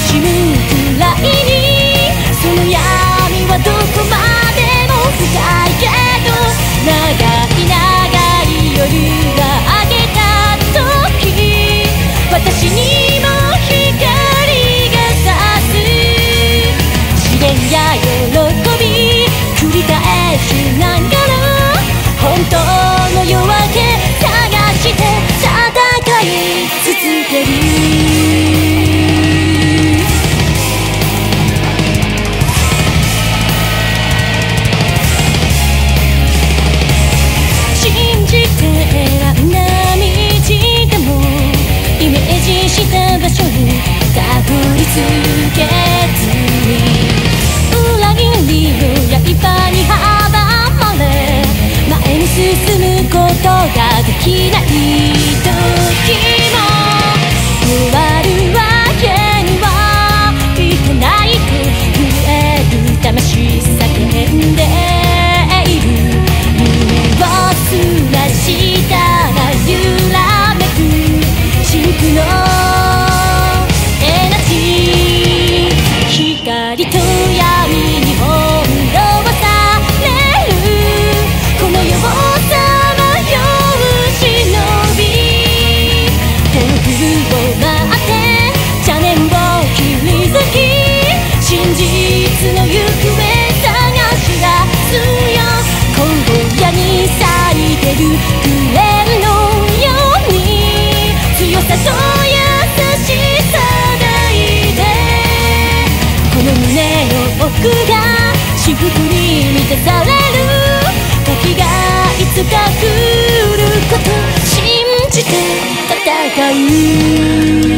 しみ界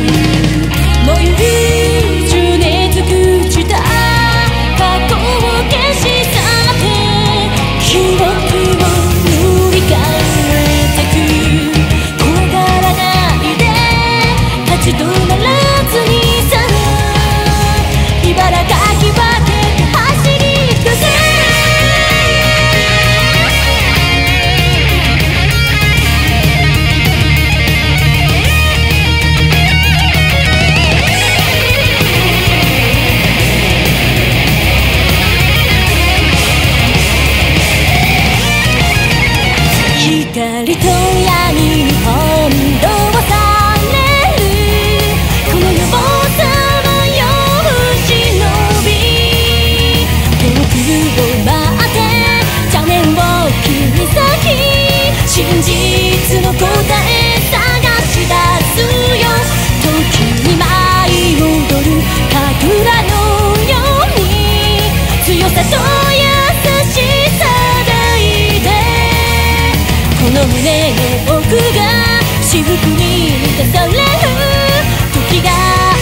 胸僕が私服に満たされる時が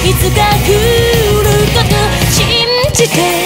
いつか来ること信じて